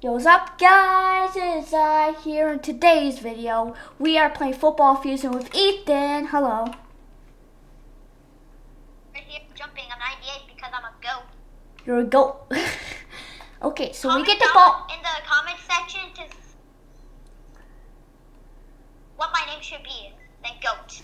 Yo, what's up guys? It's Zy here in today's video. We are playing Football Fusion with Ethan. Hello. Right here, jumping. I'm 98 because I'm a goat. You're a goat. okay, so we get the ball. in the comment section to what my name should be. Then goat.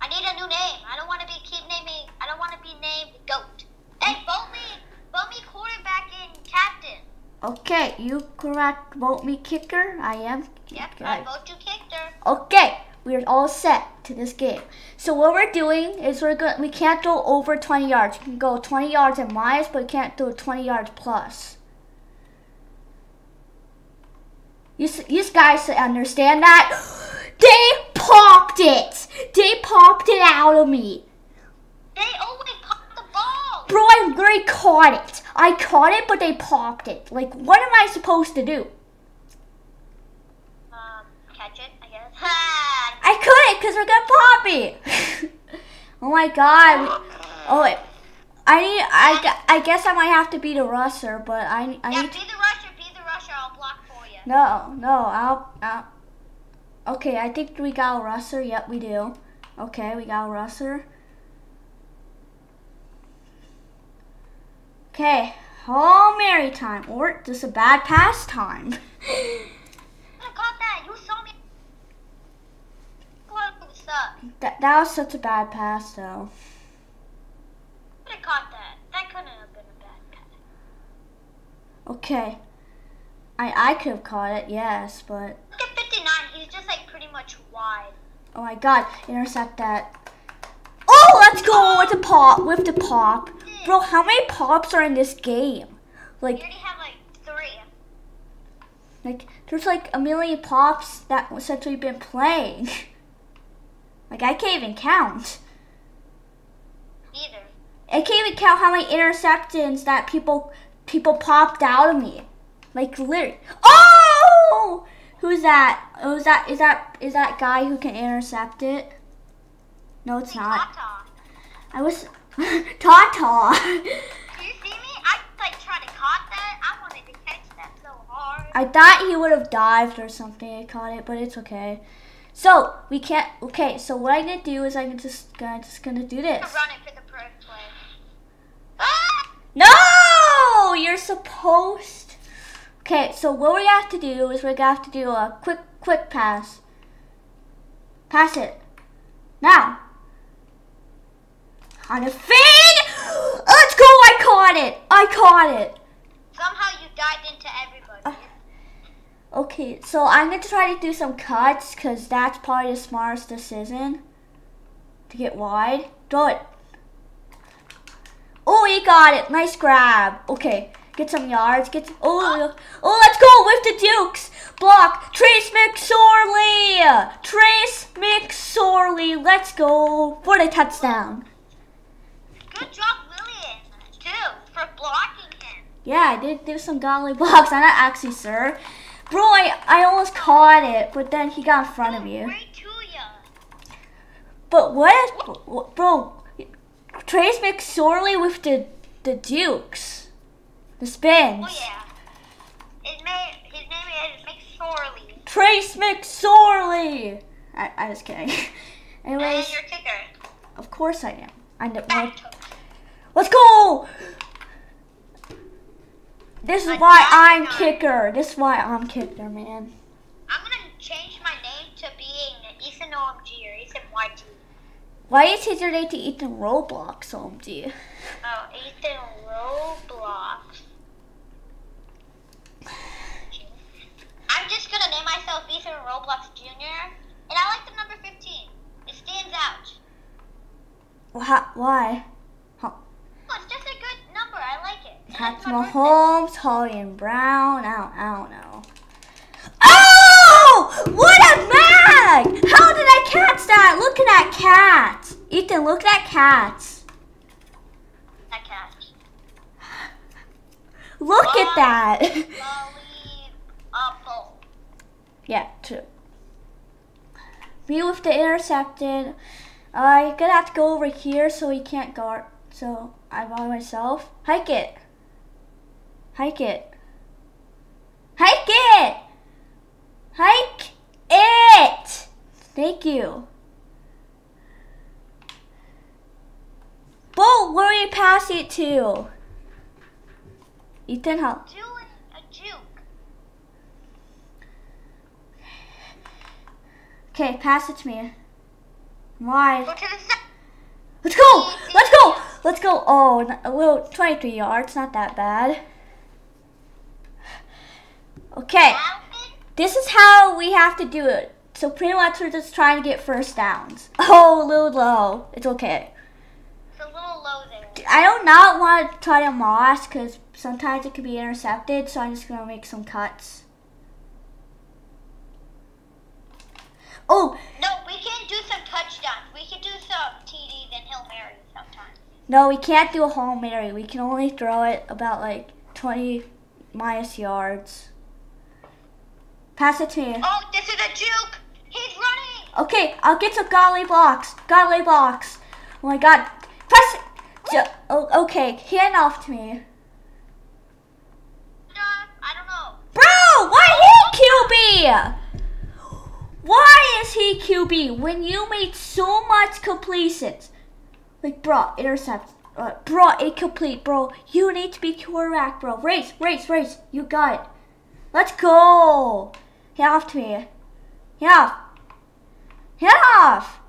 I need a new name. I don't want to be keep naming. I don't want to be named goat. Hey, vote me. Vote me quarterback and captain. Okay, you correct. Vote me kicker. I am. Yep, I vote you kicked her. Okay, we're all set to this game. So what we're doing is we're going. We can't go over 20 yards. We can go 20 yards and minus, but we can't do 20 yards plus. You, you guys understand that? They popped it. They popped it out of me. They always pop. Bro, I literally caught it. I caught it, but they popped it. Like, what am I supposed to do? Um, catch it, I guess. I couldn't because they're gonna pop me. oh my god. Oh, wait. I need. I, I guess I might have to be the rusher, but I I Yeah, need. be the rusher. Be the rusher. I'll block for you. No, no. I'll. I'll okay, I think we got a rusher. Yep, we do. Okay, we got a rusher. Okay, Hail Mary time, or just a bad pass time. I caught that. You saw me. Close up. that that was such a bad pass, though. Have caught that. That couldn't have been a bad pass. Okay. I I could have caught it, yes, but Look at 59. He's just like pretty much wide. oh my god, intercept that. Oh, let's go with the pop, with the pop. Bro, how many pops are in this game? Like, have like like there's like a million pops that since we've been playing. like I can't even count. Either. I can't even count how many interceptions that people people popped out of me. Like literally. Oh! Who's that? Oh, is that is that is that guy who can intercept it? No, it's not. I was Tata. Do you see me? I like tried to caught that. I wanted to catch that so hard. I thought he would have dived or something. I caught it, but it's okay. So we can't. Okay, so what I'm gonna do is I'm just gonna just gonna do this. I'm running for the first play. Ah! No, you're supposed. Okay, so what we have to do is we're gonna have to do a quick, quick pass. Pass it now. On a fade. Let's go! I caught it. I caught it. Somehow you dived into everybody. Uh, okay, so I'm gonna try to do some cuts because that's probably the smartest decision to get wide. Throw it. Oh, he got it. Nice grab. Okay, get some yards. Get some, oh, oh, let's go with the jukes. Block. Trace McSorley. Trace McSorley. Let's go for the touchdown. Lillian, too, for blocking him. Yeah, I did do some godly blocks. I'm not actually sir. Bro, I, I almost caught it, but then he got in front of you. Right to ya. But what bro, Trace McSorley with the the jukes, the spins. Oh yeah. His name, his name is McSorley. Trace McSorley. I, I was kidding. And your kicker. of course I am. I know. Let's go. This is why I'm kicker. This is why I'm kicker, man. I'm gonna change my name to being Ethan OMG or Ethan YG. Why is his your name to Ethan Roblox, OMG? Oh, Ethan Roblox. I'm just gonna name myself Ethan Roblox Jr. And I like the number 15. It stands out. Why? Oh, it's just a good number. I like it. And it's my. Mahomes, Holly and Brown. I don't, I don't know. Oh! What a mag! How did I catch that? Look at that cat. Ethan, look at that cat. That catch. Look at that. Believe yeah, true. Me with the intercepted. I gonna have to go over here so he can't guard. So I'm by myself. Hike it. Hike it. Hike it! Hike it! Thank you. Bolt, where you pass it to? Ethan, how? Okay, pass it to me. Why? Let's go! Let's go! Let's go! Oh, well, 23 yards, not that bad. Okay, this is how we have to do it. So pretty much we're just trying to get first downs. Oh, a little low. It's okay. It's a little low there. I do not want to try to moss because sometimes it could be intercepted, so I'm just going to make some cuts. Oh, No, we can do some touchdowns. We can do some TDs and Hail Marys sometimes. no, we can't do a Hail Mary. We can only throw it about like 20 minus yards. Pass it to me. Oh, this is a juke. He's running. Okay, I'll get to godly blocks. Godly blocks. Oh my god. Press it. Ju- oh, okay, hand off to me. I don't know. Bro, why he QB? Why is he QB when you made so much completions? Like, bro, intercept. Uh, bro, incomplete, bro. You need to be quarterback, bro. Race, race, race. You got it. Let's go. Off to me. Hand off. Hand off.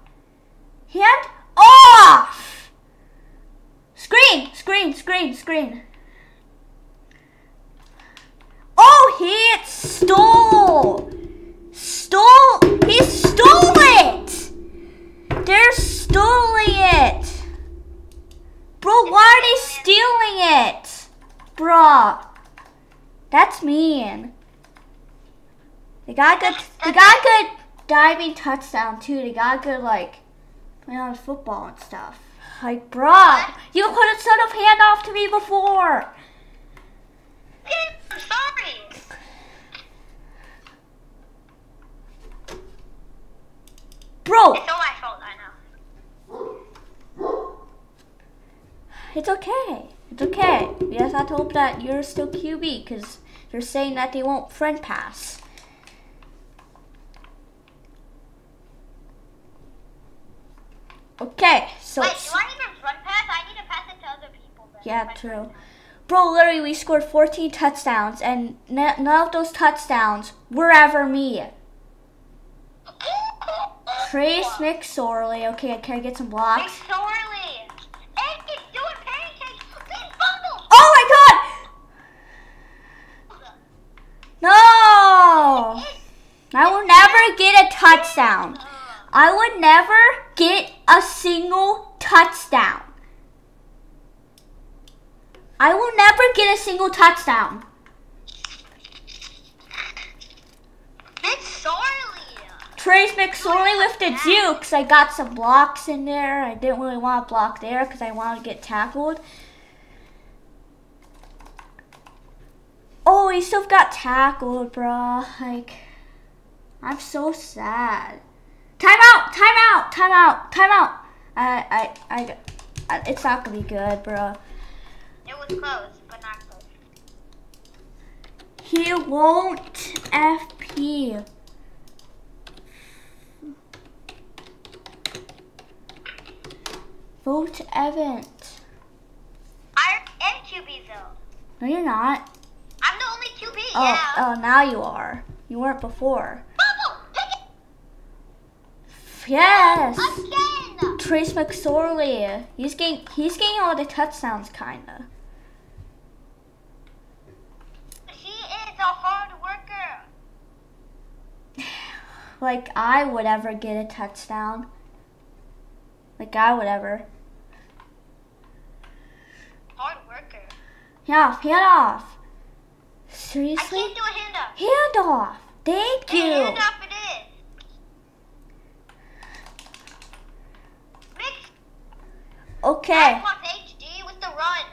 Hand off. Screen, screen, screen, screen. Oh, he stole! Stole! He stole it! They're stealing it! Bro, why are they stealing it? Bro, That's mean. They got good they got good diving touchdown too. They got good like playing on football and stuff. Like bruh, you could have sort of hand off to me before. I'm sorry. Bro, It's all my fault, I know. It's okay. It's okay. We just have to hope that you're still QB because they're saying that they won't friend pass. Okay, so Wait, do I even run pass? I need to pass it to other people. Then. yeah, true. Bro, literally, we scored 14 touchdowns, and n- none of those touchdowns were ever me. Trace McSorley. Okay, I can I get some blocks? McSorley. And he's doing pancakes. He fumbled. Oh my god! No! I will never get a touchdown. Uh, I would never get a single touchdown. I will never get a single touchdown. McSorley. Trace McSorley with the jukes. I got some blocks in there. I didn't really want to block there because I wanted to get tackled. Oh, he still got tackled, bro. Like, I'm so sad. Time out! Time out! Time out! Time out! I, I, I, I it's not gonna be good, bro. It was close, but not close. He won't FP. Vote Evans. I am QB though. No, you're not. I'm the only QB. Oh, yeah. oh, now you are. You weren't before. Fumble. Pick it Yes. again. Trace McSorley. He's getting he's getting all the touchdowns, kinda. He is a hard worker. Like I would ever get a touchdown. Like I would ever. Hard worker. Yeah, hand off. Seriously? I can't do a hand up. Hand off. Thank you. hand up it is. Mix. Okay. HD with the run.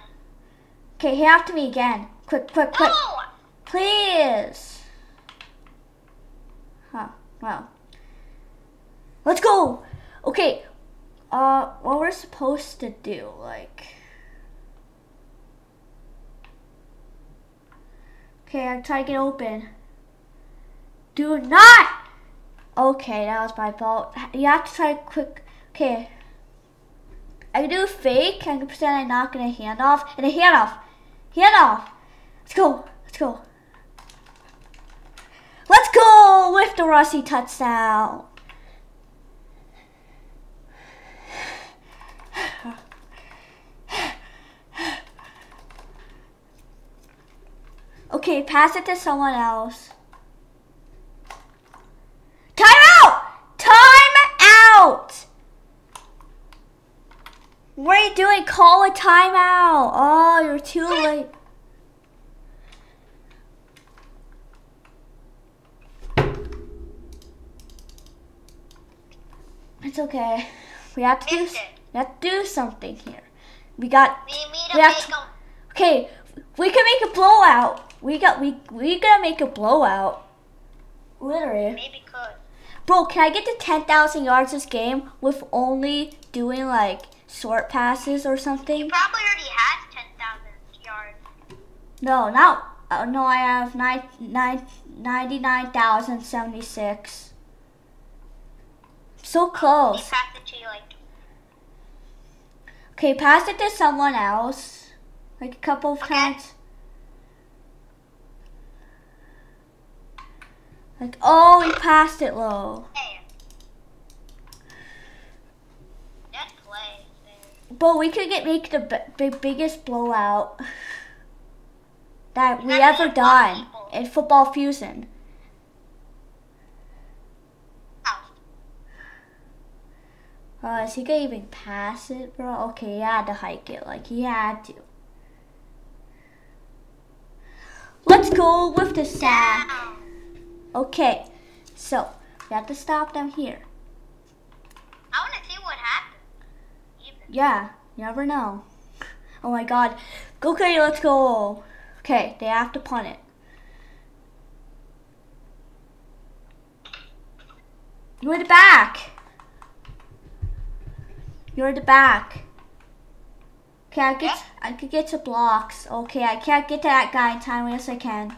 Okay, hand after me again. Quick, quick, quick. No. Please. Huh. Well. Let's go. Okay. Uh, what we're supposed to do, like. Okay, I try to get open. Do not. Okay, that was my fault. You have to try quick. Okay. I can do fake. I can pretend I'm not gonna hand off and a hand off. Hand off. Let's go. Let's go. Let's go with the Rossi touchdown. Okay, pass it to someone else. Time out! Time out! What are you doing? Call a timeout. Oh, you're too late. It's okay. We have to do. We have to do something here. We got. We need We to have to- Okay, we can make a blowout. We got. We we gotta make a blowout. Literally. Maybe could. Bro, can I get to 10,000 yards this game with only doing like short passes or something? Probably already has 10,000 yards. No, not. Uh, no, I have nine, nine, 99,076. So close. passed it to like. Okay, pass it to someone else. Like a couple of Okay. times. Like, oh, he passed it low. Hey. That play there. But we could get make the b- b- biggest blowout that we ever like a lot of done in football fusion. Oh, Uh, is he gonna even pass it, bro? Okay, he had to hike it, like he had to. Let's go with the sack. Okay, so we have to stop them here. I want to see what happened. Even. Yeah, you never know. Oh my god. Okay, let's go. Okay, they have to punt it. You're the back. You're the back. Okay, I get I could get to blocks. Okay, I can't get to that guy in time. Yes, I can.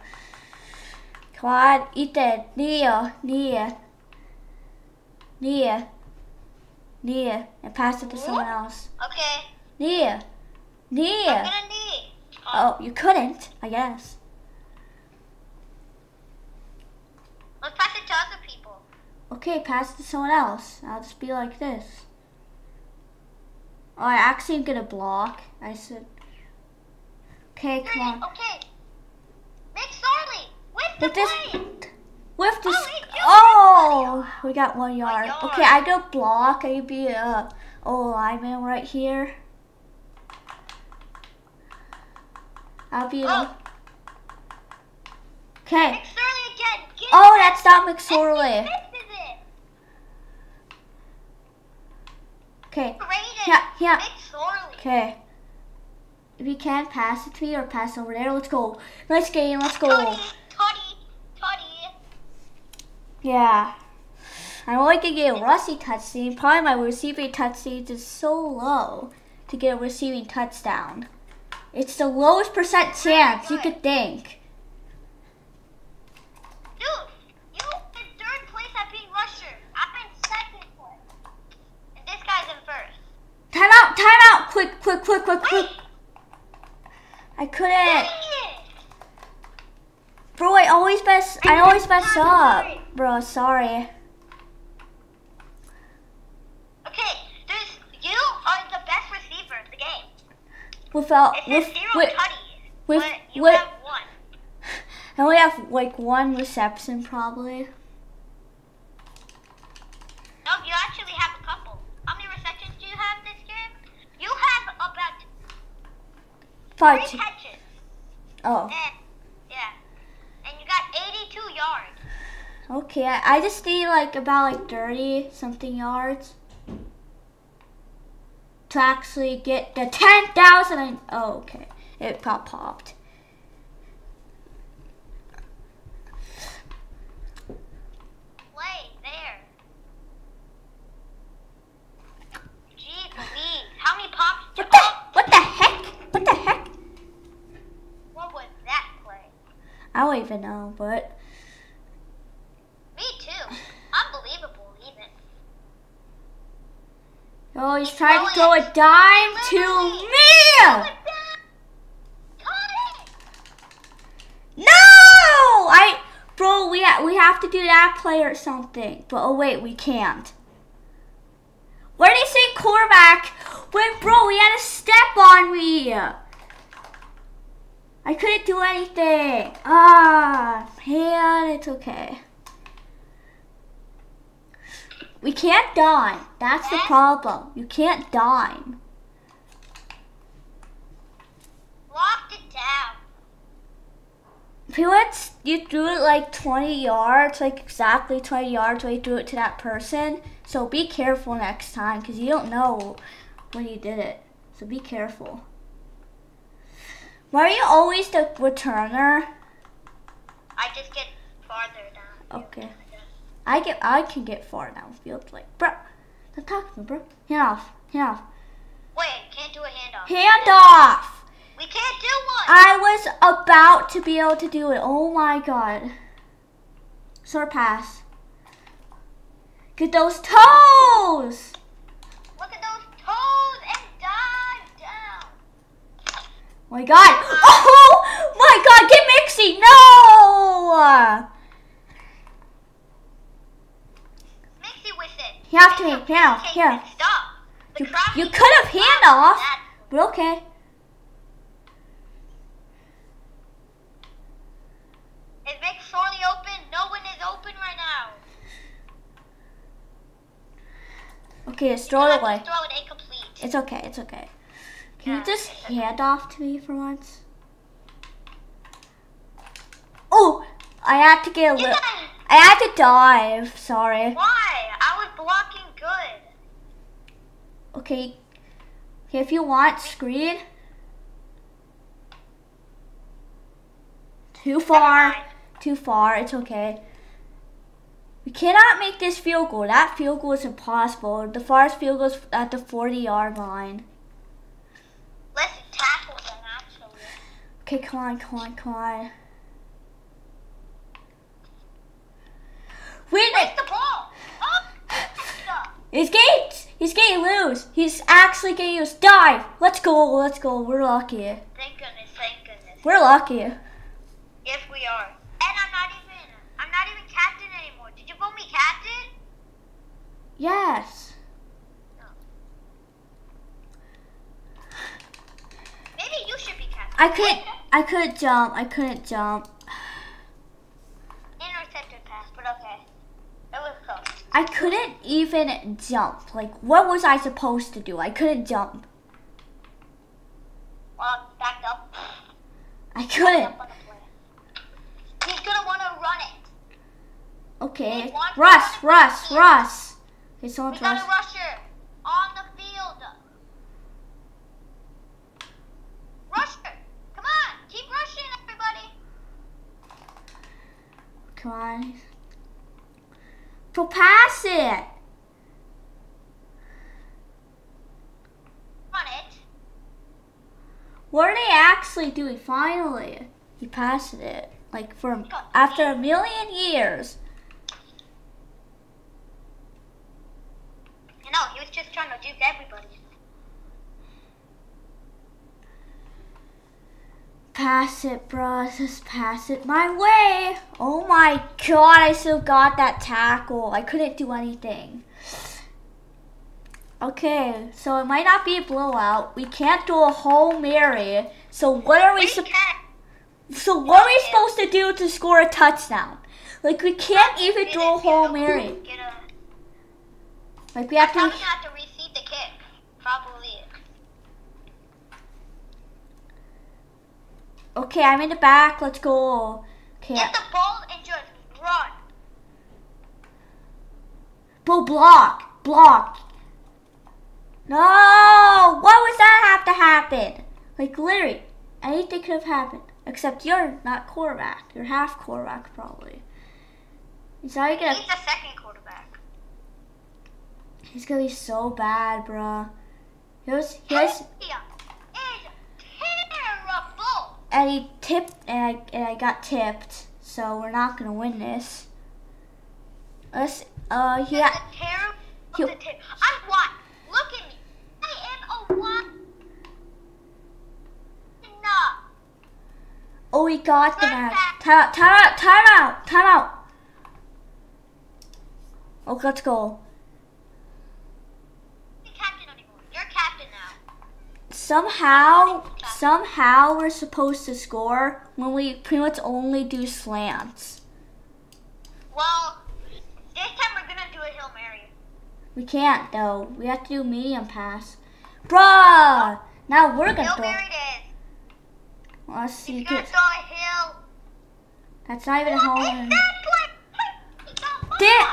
Come on, eat that. Nia, Nia, Nia, Nia, and pass it to someone else. Okay. Nia, I'm Nia. gonna need. Oh, you couldn't, I guess. Let's pass it to other people. Okay, pass it to someone else. I'll just be like this. Oh, I actually am gonna block. I said. Okay, come on. Okay. McSorley with the this, play. with this. Oh, Oh, we got one yard. yard. Okay, I go block. I be a O lineman right here. I'll be. Oh. Okay. Sarly again. Get Oh, that's not McSorley. Okay. Yeah, yeah. Okay. If you can, pass it to me or pass over there. Let's go. Nice game. Let's go. Tutty, tutty, tutty. Yeah. I only can get a Rusty touchdown. Probably my receiving touchdown is so low to get a receiving touchdown. It's the lowest percent chance you could think. Dude, you in third place at being rusher. In second place. And this guy's in first. Time out! Time out! Quick! Quick! Quick! Quick! Quick! I couldn't. Bro, I always mess. I always mess up. Bro, sorry. Okay, there's you are the best receiver in the game. Without It with zero with, tutties, with- but you with- have one. I only have like one reception probably. No, you actually have a couple. How many receptions do you have this game? You have about Five. three catches. Oh, And, yeah. And you got 82 yards. Okay. I, I just need like about like thirty something yards to actually get the ten thousand. Oh, okay. It got popped. Play there. Gee. How many pops? What the? What the heck? What the heck? What was that play? I don't even know, but Unbelievable. Oh, he's trying to throw a dime to me! No! I, bro, we ha we have to do that play or something. But oh wait, we can't. Where did he say, quarterback? Wait, bro, he had a step on me. I couldn't do anything. Ah, man, it's okay. We can't dime. That's the problem. You can't dime. Locked it down. Went, you threw it like 20 yards, like exactly 20 yards when you threw it to that person. So be careful next time because you don't know when you did it. So be careful. Why are you always the returner? I just get farther down. Okay. I get I can get far downfield. Like, bro, don't talk bro. Hand off. Hand off. Wait, can't do a handoff. Hand off. We can't do one. I was about to be able to do it. Oh my god. Short pass. Get those toes. Look at those toes and dive down. Oh my god. Oh my god. Get Mixie. No. Mixie with it. You have to be. your Here. pancake Here. and Stop. You, you could have hand stop off. But okay. Is McSorley open? No one is open right now. Okay, just throw it away. Throw it incomplete. It's okay. It's okay. Can you just okay. hand off to me for once? Oh, I had to get a little. I had to dive. Sorry. Why? I blocking good. Okay. Okay, if you want screen. Too far. Too far. It's okay. We cannot make this field goal. That field goal is impossible. The farthest field goal is at the 40 yard line. Let's tackle them actually. Okay, come on, come on, come on. Wait a Where's the ball? He's getting, he's getting loose. He's actually getting loose. Dive. Let's go, let's go. We're lucky. Thank goodness, thank goodness. We're lucky. Yes, we are. And I'm not even, I'm not even captain anymore. Did you vote me captain? Yes. Maybe you should be captain. I couldn't, I couldn't jump. I couldn't jump. Intercepted pass, but okay. It was close. I couldn't even jump. Like, what was I supposed to do? I couldn't jump. Well, backed up. I couldn't. Up on the play. He's gonna want to run it. Okay. Russ, Russ. Russ. Okay, We someone's got Russ. a rusher on the field. Rusher, come on, keep rushing, everybody. Come on. Go pass it. Run it. What are they actually doing? Finally, he passed it. Like for after a million years. You know, he was just trying to juke everybody. Pass it, bro. Just pass it my way. Oh my god, I still got that tackle. I couldn't do anything. Okay, so it might not be a blowout. We can't do a Hail Mary. So what are we We supposed? So what are we supposed to do to score a touchdown? Like we can't even do a Hail Mary. Like we have probably to. have to receive the kick. Probably. Okay, I'm in the back. Let's go. Okay, Get the ball and just run. Bro, block, block. No, what was that have to happen? Like literally, anything could have happened. Except you're not quarterback. You're half quarterback probably. He's already gonna. He's the second quarterback. He's gonna be so bad, bruh. Here's here's India is terrible and he tipped, and I, and I got tipped. So we're not gonna win this. Let's. Uh, he got. He, the tip. I'm what? Look at me. I am a what? No. Oh, he got the match. Time out! Time out! Time out! Time out! Oh, let's go. Somehow somehow we're supposed to score when we pretty much only do slants. Well, this time we're gonna do a Hail Mary. We can't though. We have to do medium pass. Bruh! Now we're gonna Hail throw. Mary it is. Let's see. He's gonna throw a hill. that's not even a home that play? He got Did-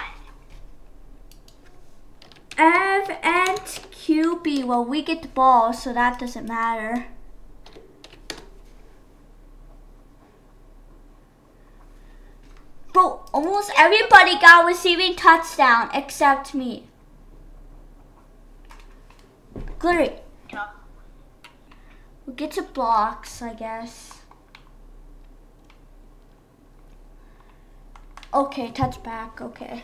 one. Ev and QB. Well, we get the ball, so that doesn't matter. Bro, almost everybody got receiving touchdown except me. Glittery. Yeah. We'll get to blocks, I guess. Okay, touch back, okay.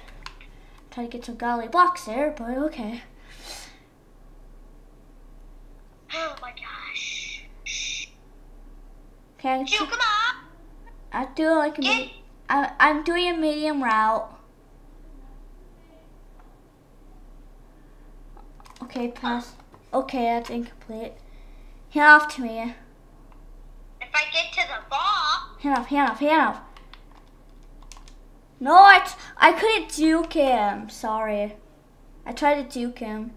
Try to get some golly blocks there, but okay. Oh my gosh. Okay, I'm, come on. I'm doing like me- I, I'm doing a medium route. Okay, pass. Okay, that's incomplete. Hand off to me. If I get to the ball, Hand off, hand off, hand off. No, I, I couldn't juke him. Sorry. I tried to juke him.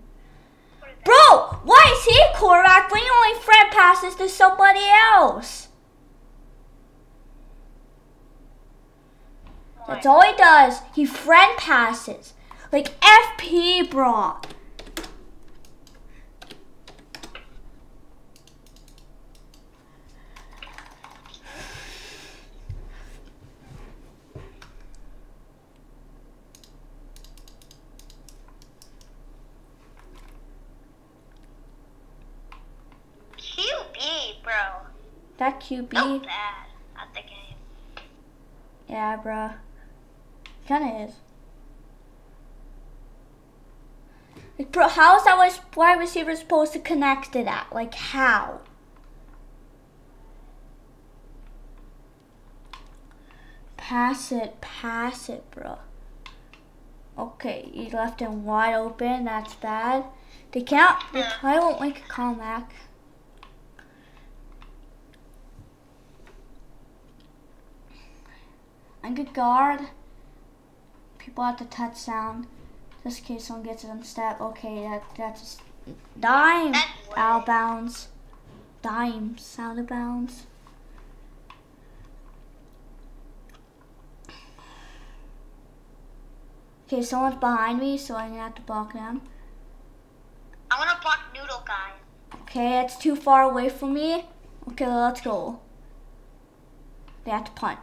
what is that? Bro, why is he a quarterback when he only friend passes to somebody else? That's all he does. He friend passes. Like FP, bro. QB, bro. That QB. So bad at the game. Yeah, bro. Kinda is. Like, bro, how is that wide- wide receiver supposed to connect to that? Like, how? Pass it, pass it, bro. Okay, you left him wide open. That's bad. They can't. They Yeah. probably won't make a comeback. I'm good guard. People at the touchdown. Just in case someone gets it on step. Okay, that that's dime. Out of bounds. Dimes out of bounds. Okay, someone's behind me, so I'm gonna have to block them. I want to block Noodle Guy. Okay, it's too far away from me. Okay, let's go. They have to punt.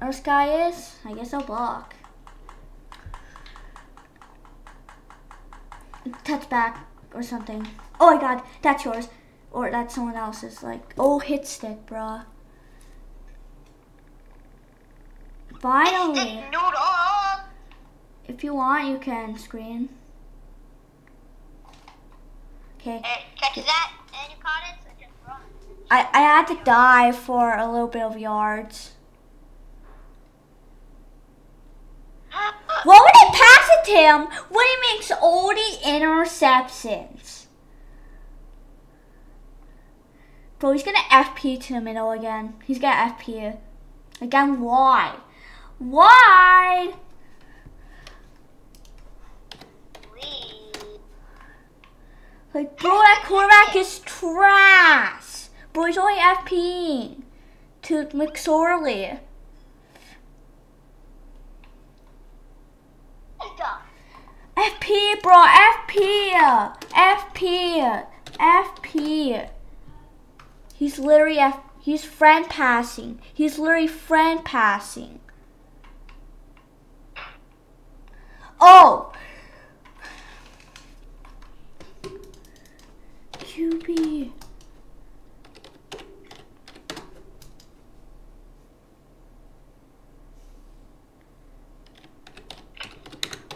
This guy is. I guess I'll block. Touch back or something. Oh my god, that's yours. Or that's someone else's. Like, oh, hit stick, bruh. Finally. If you want, you can screen. Okay. That, and you caught it, so just run. I, I had to dive for a little bit of yards. What would I pass it to him when he makes all the interceptions? Bro, he's gonna FP to the middle again. He's gonna FP. Again. Wide! Please. Like, bro, that quarterback is trash. Bro, he's only FPing to McSorley. FP, bro, FP, FP, FP. He's literally F. He's friend passing. He's literally friend passing. Oh. QB.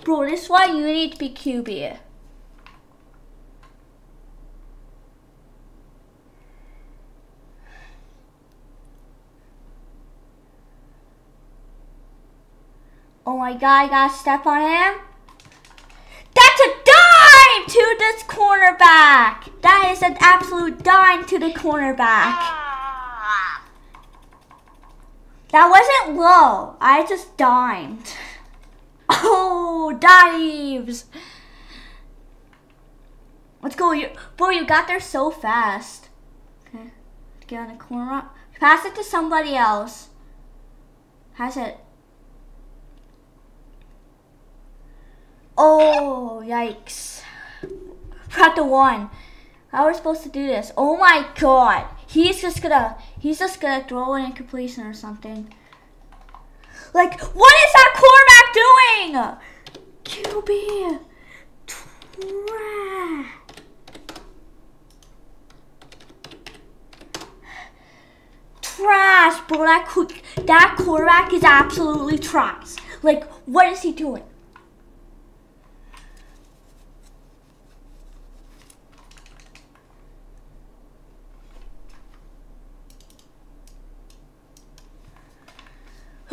Bro, this is why you need to be QB. Oh my god, I gotta step on him. That's a dime to this cornerback. That is an absolute dime to the cornerback. That wasn't low. I just dimed. Oh, dives. Let's go. You, bro, you got there so fast. Okay. Get on the corner. Pass it to somebody else. Pass it. Oh, yikes. Got the one. How are we supposed to do this? Oh my god. He's just gonna, he's just gonna throw an incompletion or something. Like, what is that quarterback doing? QB. Trash. Trash, bro. That, that quarterback is absolutely trash. Like, what is he doing?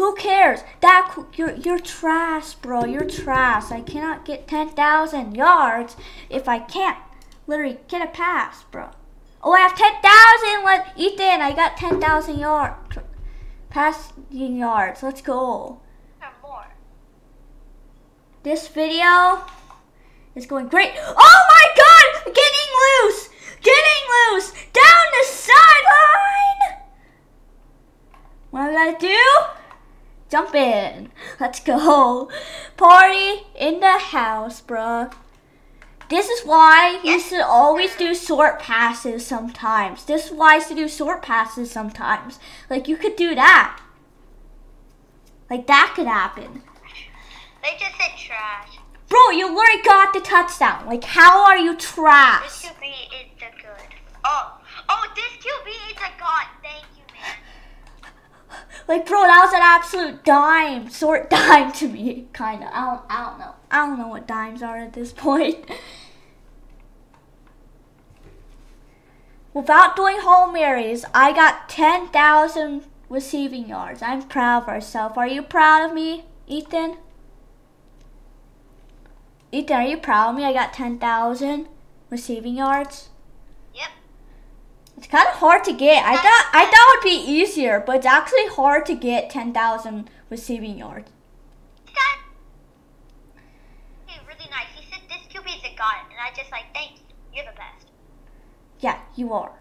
Who cares? That you're you're trash, bro. You're trash. I cannot get ten thousand yards if I can't literally get a pass, bro. Oh, I have ten thousand. Let Ethan. I got ten thousand yard tr- passing yards. Let's go. This video is going great. Oh my god! Getting loose! Getting loose! Down the sideline! What I gotta do? Jump in. Let's go. Party in the house, bruh. This is why you should always do short passes sometimes. This is why you should do short passes sometimes. Like you could do that. Like that could happen. They just said trash. Bro, you already got the touchdown. Like, how are you trash? This? QB is the good. Oh, oh, this QB is a god. Thank you. Like, bro, that was an absolute dime, short dime to me, kind of. I don't, I don't know. I don't know what dimes are at this point. Without doing Hail Marys, I got 10,000 receiving yards. I'm proud of ourselves. Are you proud of me, Ethan? Ethan, are you proud of me? I got 10,000 receiving yards. It's kind of hard to get. I thought I thought it would be easier, but it's actually hard to get 10,000 receiving yards. He's really nice. He said this QB is a god, and I just like thank you. You're the best. Yeah, you are.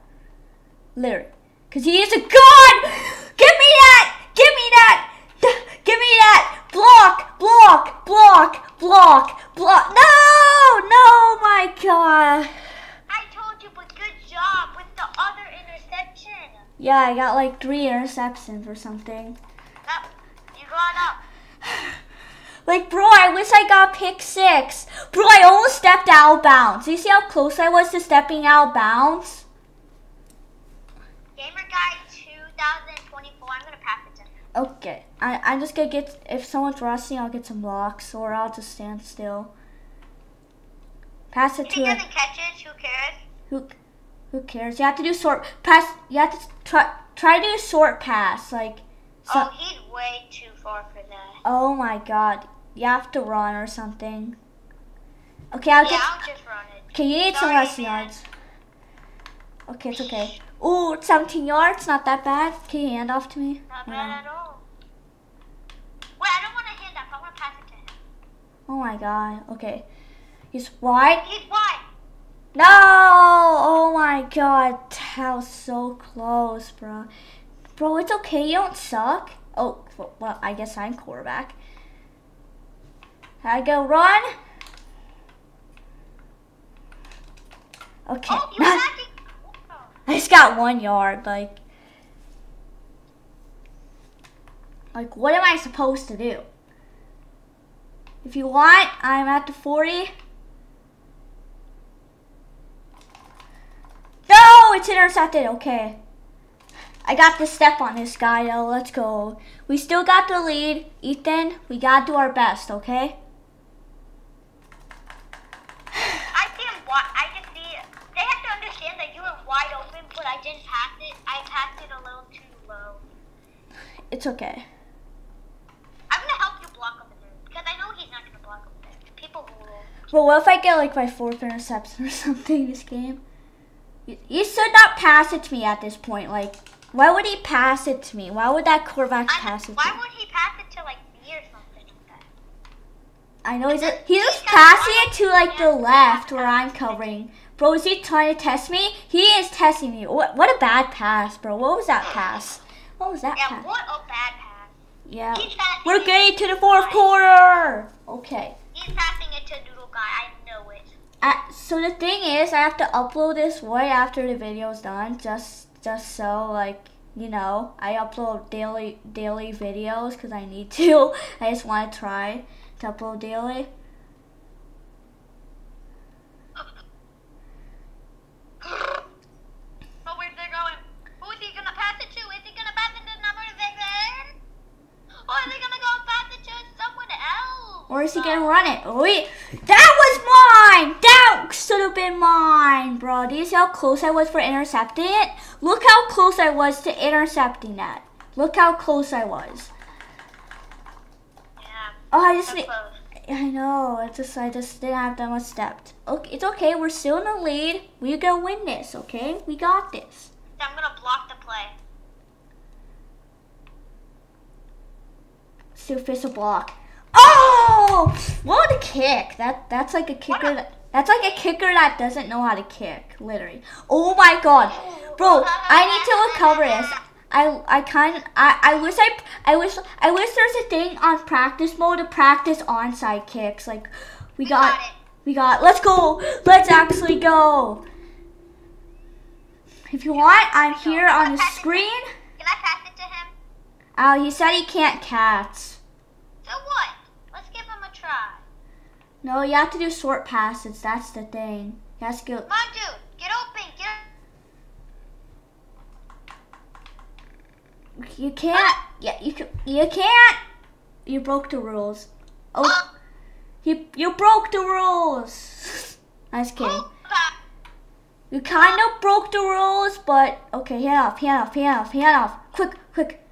Literally. Because he is a god! Give me that! Give me that! Give me that! Block! Block! Block! Block! Block! No! No, my god. I told you, but good job other interception. Yeah, I got like three interceptions or something. Up. You got up. Like, bro, I wish I got pick six. Bro, I almost stepped out of bounds. You see how close I was to stepping out of bounds? Gamer Guy 2024. I'm gonna pass it to him. Okay, I, I'm just gonna get, if someone's rushing, I'll get some blocks, or I'll just stand still. Pass it If to he doesn't catch it, who cares? who, who cares? You have to do short, pass, you have to try, try to do a short pass, like, so, oh, he's way too far for that. oh my god, you have to run or something. Okay, I'll yeah, get, I'll just run it. okay, you need some Sorry, less man. yards. Okay, it's okay. Ooh, it's 17 yards, not that bad. Can you hand off to me? Not Yeah. bad at all. Wait, I don't want to hand off. I want to pass it to him. Oh my god, okay. He's wide. He's wide. No! Oh my god, that was so close, bro. Bro, it's okay. You don't suck. Oh, well, I guess I'm quarterback. I go run. Okay. Oh. Oh. I just got one yard. Like, like, what am I supposed to do? If you want, I'm at the 40. No, it's intercepted. Okay. I got the step on this guy, though. Let's go. We still got the lead. Ethan, we gotta do our best, okay? I see him wide. I just see it. They have to understand that you were wide open, but I didn't pass it. I passed it a little too low. It's okay. I'm gonna help you block up in But what if I get like my fourth interception or something this game? You, should not pass it to me at this point. Like, why would he pass it to me? Why would that quarterback I- pass it to me? why would he pass it to like me or something like that? I know he's Because he's passing it to like the left where. I'm covering. Bro, is he trying to test me? He is testing me. What what a bad pass, bro. What was that pass? What was that Yeah, pass? what a bad pass. Yeah. He's We're getting to the fourth quarter. Okay. He's passing it to Noodle Guy. I know it. So the thing is, I have to upload this right after the video's done, just just so like you know, I upload daily daily videos because I need to. I just want to try to upload daily. Oh, where's they going? Who is he gonna pass it to? Is he gonna pass it to number six? Or is he gonna go pass it to someone else? Or is he gonna run it? Oh, wait, that was mine. That should have been mine, bro. Do you see how close I was for intercepting it? Look how close I was to intercepting that. Look how close I was. Yeah, Oh, I just so need. I know. It's just I just didn't have that much stepped. Okay, it's okay. We're still in the lead. We're gonna win this. Okay, we got this. I'm gonna block the play. Still fish a block. Oh, what a kick! That that's like a kicker. That, that's like a kicker that doesn't know how to kick. Literally. Oh my god, bro! I need to recover this. I I kind I I wish I I wish I wish there's a thing on practice mode to practice onside kicks. Like we We got. We got, let's go. Let's actually go. If you want, I'm here on the screen. Can I pass it to him? Oh, he said he can't catch. So what? Let's give him a try. No, you have to do short passes. That's the thing. You have to go. Come on, dude. Get open. Get. You can't. Yeah, you can. You can't. You broke the rules. Oh, you you broke the rules. Nice kidding. oh, You kind of broke the rules, but okay, hand off, hand off, hand off, hand off. Quick, quick.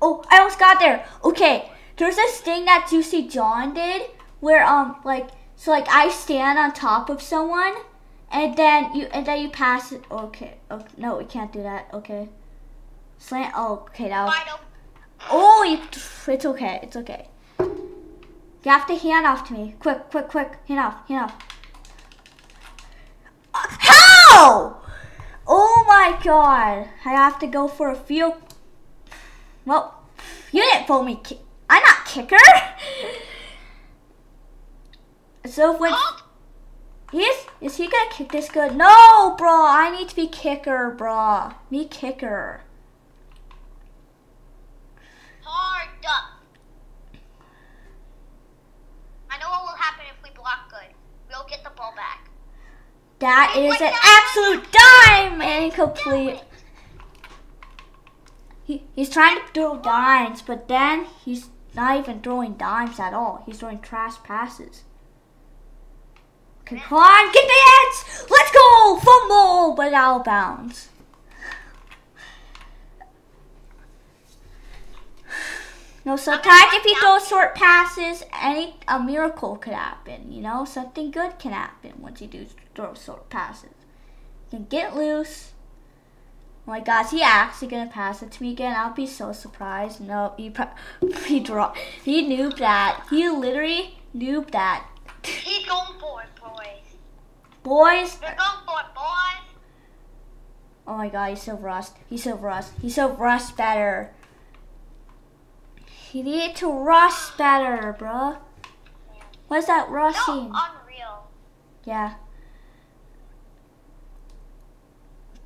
Oh, I almost got there. Okay, there's this thing that Juicy John did where um like so like I stand on top of someone and then you and then you pass it. Okay, okay no, we can't do that. Okay, slant. Oh, okay, that was. Oh, you, it's okay, it's okay. You have to hand off to me. Quick, quick, quick. Hand off, hand off. Uh, How? Oh my god. I have to go for a field. Well, you didn't vote me. I'm not kicker. So when Oh, he's is he gonna kick this good? No, bro. I need to be kicker, bro. Me kicker. hard up. I know what will happen if we block good. We'll get the ball back. That Hey, an absolute dime and complete. He, he's trying to throw dimes, but then he's not even throwing dimes at all. He's throwing trash passes. Okay, come on, get the hits! Let's go! Fumble, but out of bounds. No, sometimes if he throws short passes, any a miracle could happen. You know, something good can happen once you do throw short passes. You can get loose. Oh my God, is he actually gonna pass it to me again? I'll be so surprised. No, he he dropped. He noobed that. He literally noobed that. He's going for it, boys. Boys, We're going for it, boys. oh my God, he's so rust. He's so rust. He's so rust better. He needed to rust better, bruh. What's that No, rushing? unreal. Yeah.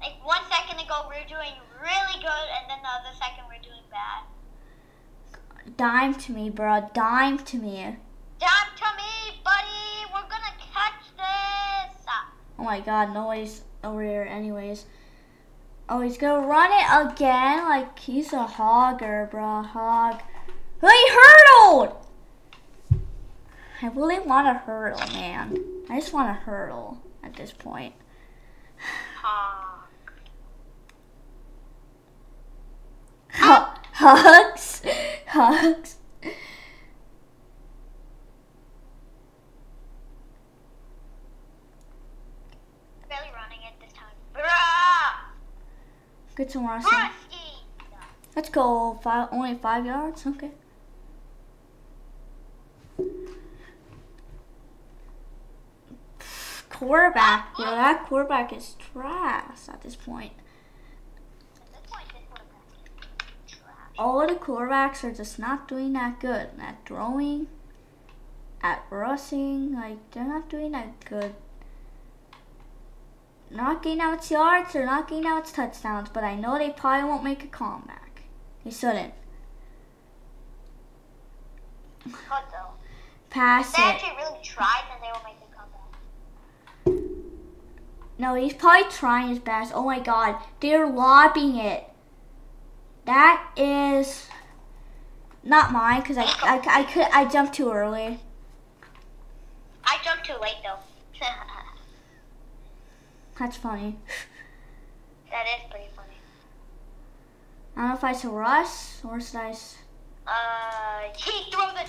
Like one second we were doing really good, and then the other second we're doing bad. Dime to me, bro. Dime to me. Dime to me, buddy. We're gonna catch this. Oh my god, noise over here anyways. Oh, he's gonna run it again? Like, he's a hogger, bro. Hog. He hurdled! I really want to hurdle, man. I just want to hurdle at this point. Hugs. Hugs. Barely running it this time. Bruh! Good to run. Let's go five, only five yards. Okay. Quarterback. Uh-huh. That quarterback is trash at this point. All the quarterbacks are just not doing that good at throwing, at rushing. Like they're not doing that good. Not getting out yards or not getting out touchdowns, but I know they probably won't make a comeback. They shouldn't. Pass if they it. actually really tried, then they will make a comeback. No, he's probably trying his best. Oh my god, they're lobbing it. That is not mine because I, I, I could I jumped too early. I jumped too late though. That's funny. that is pretty funny. I don't know if I should rush or should I. Uh, he threw the.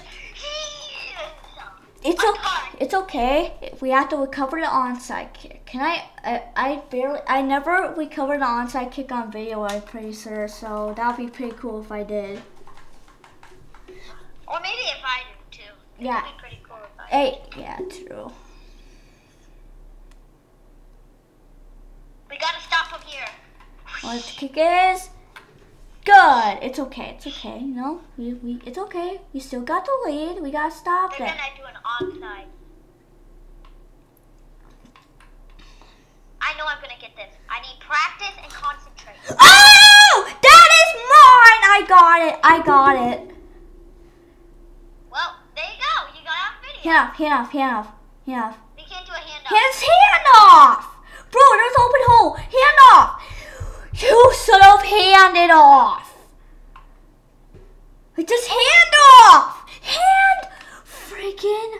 It's okay. It's okay. If we have to recover the onside kick. Can I, I? I barely. I never recovered the onside kick on video. I'm pretty sure. So that would be pretty cool if I did. Or maybe if I did too. It Yeah. would be pretty cool if I. Did. Hey, yeah, true. We gotta stop from here. The kick is? Good. It's okay. It's okay. You know, we, we it's okay. We still got the lead. We gotta stop They're it. gonna do an onside. I know I'm gonna get this. I need practice and concentration. Oh, that is mine. I got it. I got it. Well, there you go. You got off video. Hand off. Hand off. Hand off. Hand off. We can't do a handoff. His hand off. Bro, there's an open hole. Hand off. You should have handed off. Like, Just hand off. Hand freaking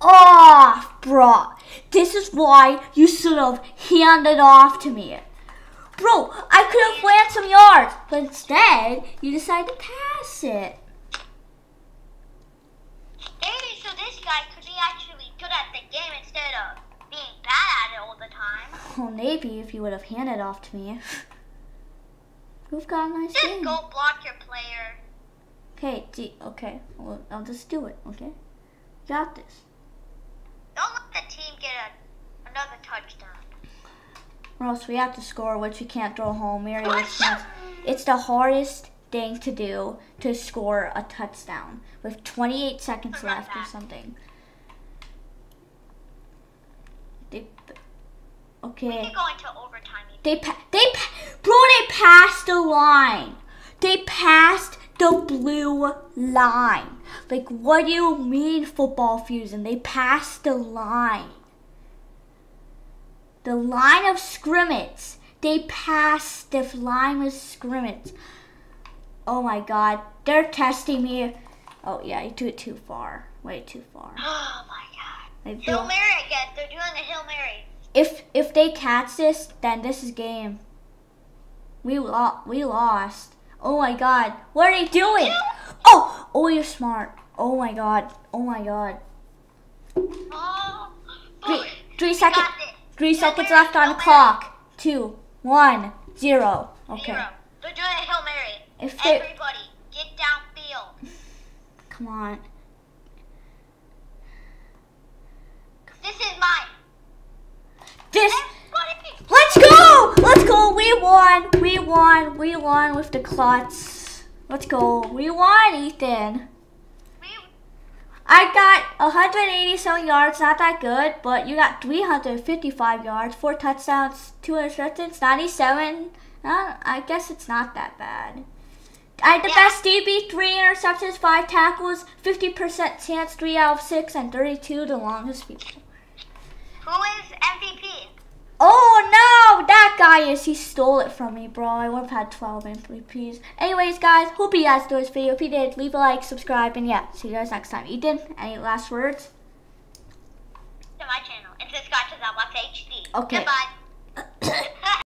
off, bro. This is why you should have handed off to me. Bro, I could have landed some yards, but instead, you decided to pass it. Maybe so this guy could be actually good at the game instead of being bad at it all the time. Well, maybe if you would have handed off to me. We've got a nice Just game. go block your player. Okay, D, okay. Well, I'll just do it, okay? Got this. Don't let the team get a, another touchdown. Or else we have to score, which we can't throw home. Mary, it's, it's the hardest thing to do to score a touchdown with 28 seconds left or something. They, We okay. could go into overtime. They pa- they pa- bro they passed the line. They passed the blue line. Like what do you mean football fusion? They passed the line. The line of scrimmage. They passed the line of scrimmage. Oh my god. They're testing me. Oh yeah, I do it too far. Way too far. Oh my god. Hail Mary, I guess. They're doing a Hail Mary. If if they catch this, then this is game. We lo- we lost. Oh my god, what are they doing? Oh, oh, you're smart. Oh my god. Oh my god. Oh. Three, three seconds. Three seconds Mary, left on the Mary. clock. Two, one, zero. Okay. Zero. They're doing a Hail Mary. If they, Everybody, get downfield. come on. This is mine. This. Let's go! Let's go! We won! We won! We won with the clutch. Let's go! We won, Ethan. I got 187 yards, not that good, but you got 355 yards, four touchdowns, two interceptions, 97. Uh, I guess it's not that bad. I had the Yeah. best DB, three interceptions, five tackles, 50% chance, three out of six, and 32 the longest people. Who is MVP? Oh no, that guy is. He stole it from me, bro. I would have had 12 MVPs. Anyways, guys, hope you guys enjoyed this video. If you did, leave a like, subscribe, and yeah, see you guys next time. Ethan, any last words? To my channel and subscribe to Zyblox HD. Okay. Goodbye.